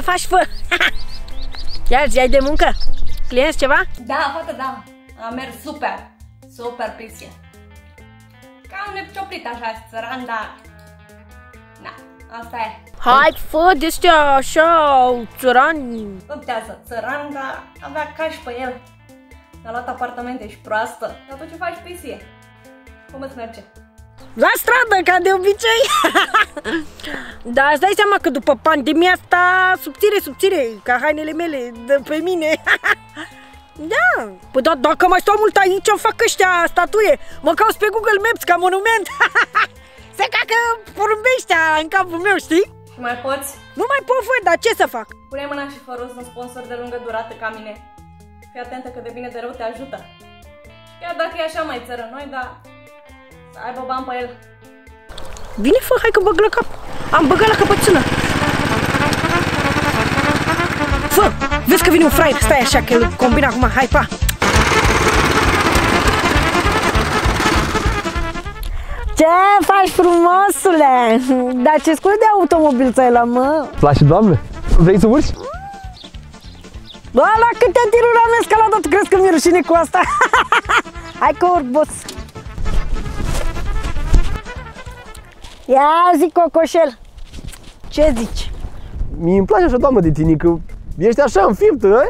faci, fă? Chiar zi ai de muncă? Clienți ceva? Da, fată, da. A mers super. Super pisie. Cam nepcioplit așa, țăran, dar... Na, asta e. Hai, fă de astea așa, țărani. Optează, țăran, dar avea cash pe el. A luat apartamente și proastă. Dar tu ce faci pisie? Cum îți merge? La stradă, ca de obicei. Dar îți dai seama că după pandemia asta, subțire, subțire, ca hainele mele de pe mine. Da, păi da, dacă mai stau mult aici, îmi fac ăștia statuie. Mă cauți pe Google Maps ca monument. Se cacă porumbeștea în capul meu, știi? Și mai poți? Nu mai pot, voi, dar ce să fac? Pune mâna și fă rost un sponsor de lungă durată ca mine. Fii atentă că de bine de rău te ajută. Chiar dacă e așa mai țără noi, dar să aibă bani pe el. Bine, fă, hai că băg la cap. Am băgat la căpățână. Fă, vezi că vine un fraier, stai așa că îl combin acum, hai, pa. Ce faci frumosule? Dar ce scurt de automobil ți-ai la mă? Place, doamne? Vrei să urci? Bă, la câte tiruri am escaladat, crezi că mi-e rușine cu asta? Hai că urc, boss. Ia zi, Cocoșel, ce zici? Mie îmi place așa, doamnă, de tine, că ești așa înfiptă, ă?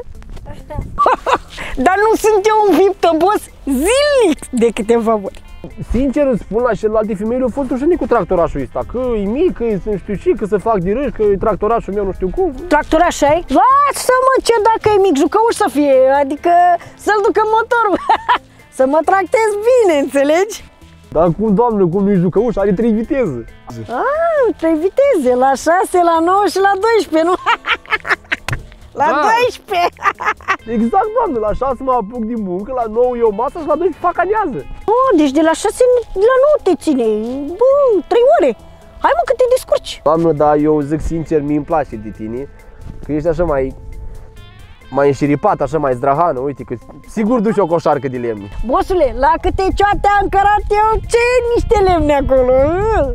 Dar nu sunt eu înviptă, boss, zilnic de câteva ori. Sincer îți spun la celelalte femei au fost ușănit cu tractorașul ăsta, că e mic, că e nu știu ce, că să fac dirâși, că e tractorașul meu nu știu cum. Tractoraș ai? Lasă-mă, ce dacă e mic, jucăuș să fie, adică să-l ducă motorul. să mă tractez bine, înțelegi? Dar cum, doamnă, cum nu-i jucăuș, are trei viteze. Ah, trei viteze, la 6, la 9 și la 12, nu? la Da. 12! Exact, doamnă, la 6 mă apuc din muncă, la 9 eu masă și la 12 fac aniază. Oh, deci de la 6 la 9 te ține, bă, 3 ore. Hai mă că te descurci. Doamnă, dar eu zic sincer, mie îmi place de tine, că ești așa mai mai înșiripat, așa mai zdrahană, uite că sigur duci o coșarcă de lemne. Bosule, la câte cioate am cărat eu, ce niște lemne acolo?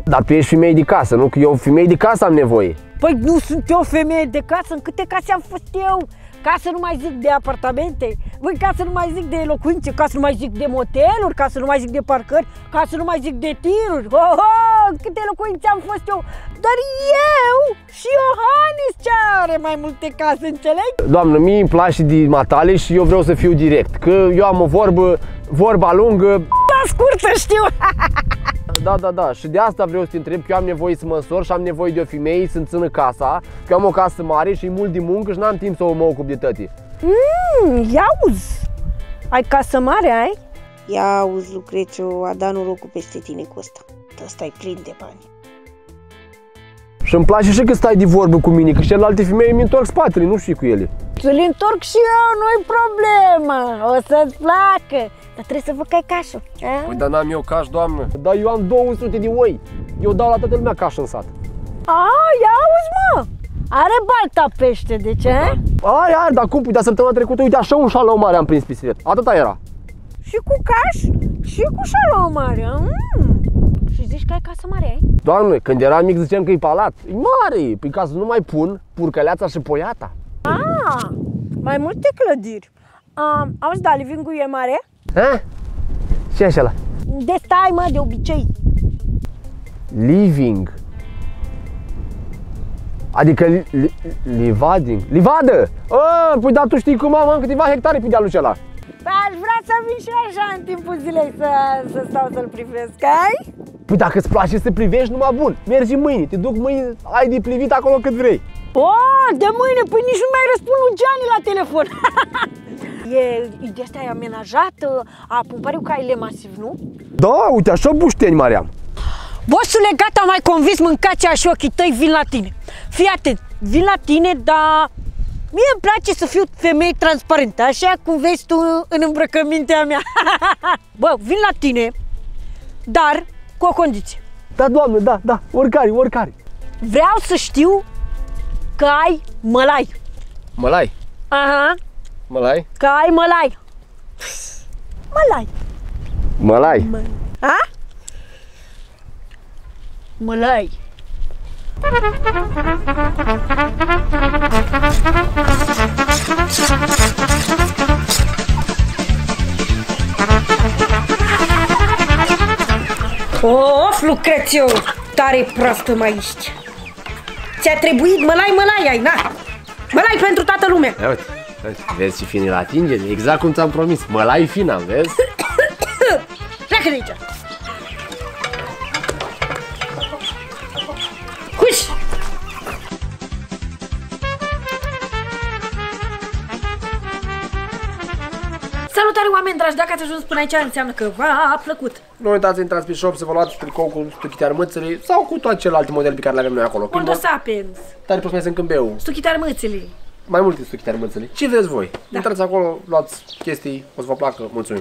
Dar tu ești femeie de casă, nu? Că eu femeie de casă am nevoie. Păi nu sunt eu femeie de casă, în câte case am fost eu? Ca să nu mai zic de apartamente, băi, ca să nu mai zic de locuințe, ca să nu mai zic de moteluri, ca să nu mai zic de parcări, ca să nu mai zic de tiruri. Oh, oh, câte locuințe am fost eu! Dar eu și Iohannis ce are mai multe case, înțelegi? Doamnă, mie îmi place de matale și eu vreau să fiu direct. Că eu am o vorbă, vorba lungă. Da, scurtă știu! Da, da, da. Și de asta vreau să te întreb că eu am nevoie să mă însor și am nevoie de o femeie să-mi țină casa. Că eu am o casă mare și e mult de muncă și n-am timp să o mă ocup de tăti. Mmm, ia uzi! Ai casă mare, ai? Ia auzi, Lucreciu, a dat norocul peste tine cu ăsta. Ăsta e plin de bani. Și îmi place și că stai de vorbă cu mine, că celelalte femei mi întorc spatele, nu știu cu ele. Să-l întorc și eu, nu-i problemă, o să-ți placă. Dar trebuie să vă cai cașul. a? Păi, dar n-am eu caș, doamnă. Dar eu am 200 de oi. Eu dau la toată lumea caș în sat. A, ia auzi, mă! Are balta pește, de ce? Ai, ai, dar cum? Uite, săptămâna trecută, uite, așa un șalou mare am prins pe siret. Atâta era. Și cu caș? Și cu șalou mare. Mm. Și zici că ai casă mare, ai? Doamne, când eram mic ziceam că e palat. E mare, păi ca să nu mai pun purcăleața și poiata. Ah, mai multe clădiri. Um, auzi, da, living e mare? Ha? Ce e așa De stai, mă, de obicei. Living. Adică li, li, livading. Livadă! A, păi da, tu știi cum am, am câteva hectare pe dealul ăla. Păi aș vrea să vin și așa în timpul zilei să, să stau să-l privesc, ai? Păi dacă îți place să privești, numai bun. Mergi mâine, te duc mâine, ai de privit acolo cât vrei. O, de mâine, păi nici nu mai răspund lui Gianni la telefon. e, e de asta e amenajat, a pariu că ai le masiv, nu? Da, uite, așa bușteni mare am. Bosule, gata, mai convins, mâncați și ochii tăi, vin la tine. Fii atent, vin la tine, dar mie îmi place să fiu femeie transparentă, așa cum vezi tu în îmbrăcămintea mea. Bă, vin la tine, dar cu o condiție. Da, doamne, da, da, oricare, oricare. Vreau să știu că ai mălai. Mălai, Aha, mălai, că ai mălai. Mălai. mălai. A? Mălai. Of, Lucrețiu, tare proastă mai ești. Ți-a trebuit mălai, mălai ai, na. Mălai pentru toată lumea. Ia uite, uite, vezi ce fin la atingere? Exact cum ți-am promis, mălai fina, vezi? Pleacă de aici. Salutare oameni dragi, dacă ați ajuns până aici înseamnă că v-a plăcut. Nu uitați, intrați pe shop să vă luați tricou cu stuchite armățele sau cu toate celelalte modele pe care le avem noi acolo. Mondo Sapiens, Tare pus mai sunt câmbeu. stuchite armățele. Mai multe stuchite armățele. Ce vreți voi? Intrați acolo, luați chestii, o să vă placă. Mulțumim.